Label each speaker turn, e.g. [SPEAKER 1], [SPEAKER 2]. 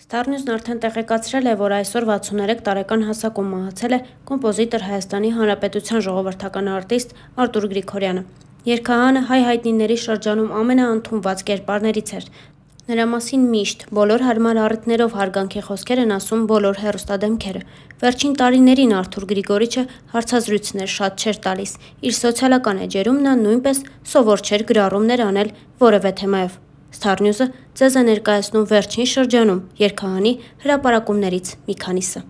[SPEAKER 1] Ստարնյուզն արդեն տեղեկացրել է, որ այսօր 63 տարեկան հասակում մահացել է կոմպոզիտոր Հայաստանի Հանրապետության ժողովրդական արտիստ Արտուր Գրիգորյանը։ Երգահանը հայ հայտնիների շրջանում ամենաընդունված կերպարներից էր։ Նրա մասին միշտ բոլոր հարմար առիթներով հարգանքի խոսքեր են ասում բոլոր հեռուստադեմքերը։ Վերջին տարիներին Արթուր Գրիգորիչը հարցազրույցներ շատ չէր տալիս։ Իր սոցիալական էջերում նա նույնպես սովոր չէր գրառումներ անել որևէ թեմայով։ News-ը ձեզ է ներկայացնում վերջին շրջանում երգահանի հրապարակումներից մի քանիսը։